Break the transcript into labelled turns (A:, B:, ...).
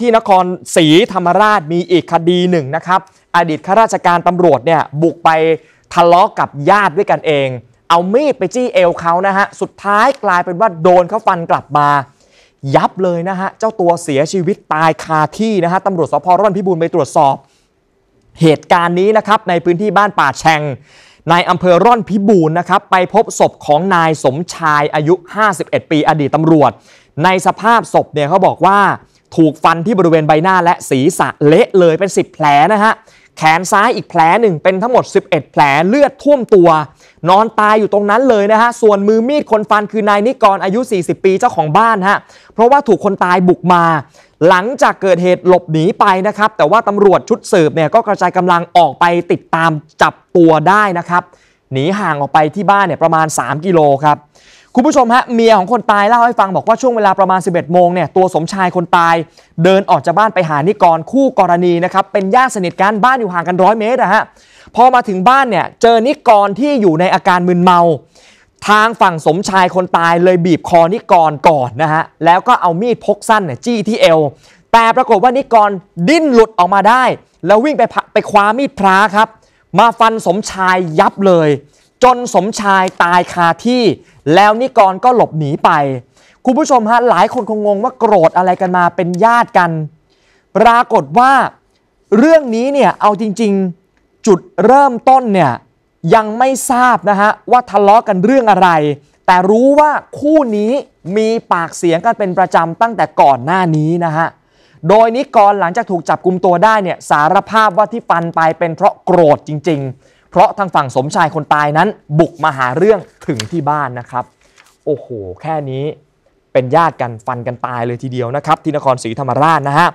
A: ที่นครศรีธรรมราชมีอีกคดีหนึ่งนะครับ อดีตข้าราชการตำรวจเนี่ยบุกไปทะเลาะกกับญาติด้วยกันเอง เอามีดไปจี้เอวเขานะฮะ สุดท้ายกลายเป็นว่าโดนเขาฟันกลับมา ยับเลยนะฮะ เจ้าตัวเสียชีวิตตายคาที่นะฮะตำรวจสพร่อนพิบูลไปตรวจสอบ เหตุการณ์นี้นะครับในพื้นที่บ้านป่าแชงในอำเภอร่อนพิบูลนะครับไปพบศพของนายสมชายอายุ 51 ปีอดีตตำรวจ ในสภาพศพเนี่ยเขาบอกว่า ถูกฟันที่บริเวณใบหน้าและศีรษะเละเลยเป็น 10 แผลนะฮะ แขนซ้ายอีกแผลหนึ่งเป็นทั้งหมด 11 แผลเลือดท่วมตัว นอนตายอยู่ตรงนั้นเลยนะฮะ ส่วนมือมีดคนฟันคือนายนิกรอายุ 40 ปีเจ้าของบ้านฮะ เพราะว่าถูกคนตายบุกมา หลังจากเกิดเหตุหลบหนีไปนะครับ แต่ว่าตำรวจชุดสืบเนี่ยก็กระจายกำลังออกไปติดตามจับตัวได้นะครับ หนีห่างออกไปที่บ้านเนี่ยประมาณ 3 กิโลครับ คุณผู้ชมฮะเมียของคนตายเล่าให้ฟังบอกว่าช่วงเวลาประมาณ 11 โมงเนี่ยตัวสมชายคนตาย เดินออกจากบ้านไปหานิกรคู่กรณีนะครับเป็นญาติสนิทกันบ้านอยู่ห่างกันร้อยเมตรอะฮะพอมาถึงบ้านเนี่ยเจอนิกรที่อยู่ในอาการมึนเมา ทางฝั่งสมชายคนตายเลยบีบคอนิกรก่อนนะฮะแล้วก็เอามีดพกสั้นเนี่ยจี้ที่เอว แต่ปรากฏว่านิกรดิ้นหลุดออกมาได้ แล้ววิ่งไปไปคว้ามีดพระครับ มาฟันสมชายยับเลย จนสมชายตายคาที่ แล้วนิกรก็หลบหนีไป คุณผู้ชมฮะหลายคนคงงงว่าโกรธอะไรกันมาเป็นญาติกัน ปรากฏว่าเรื่องนี้เนี่ยเอาจริง ๆ จุดเริ่มต้นเนี่ยยังไม่ทราบนะฮะว่าทะเลาะกันเรื่องอะไร แต่รู้ว่าคู่นี้มีปากเสียงกันเป็นประจำตั้งแต่ก่อนหน้านี้นะฮะโดยนิกรหลังจากถูกจับกลุมตัวได้เนี่ยสารภาพว่าที่ฟันไปเป็นเพราะโกรธจริง ๆ เพราะทางฝั่งสมชายคนตายนั้น บุกมาหาเรื่องถึงที่บ้านนะครับ โอ้โห แค่นี้เป็นญาติกันฟันกันตายเลยทีเดียวนะครับ ที่นครศรีธรรมราชนะฮะ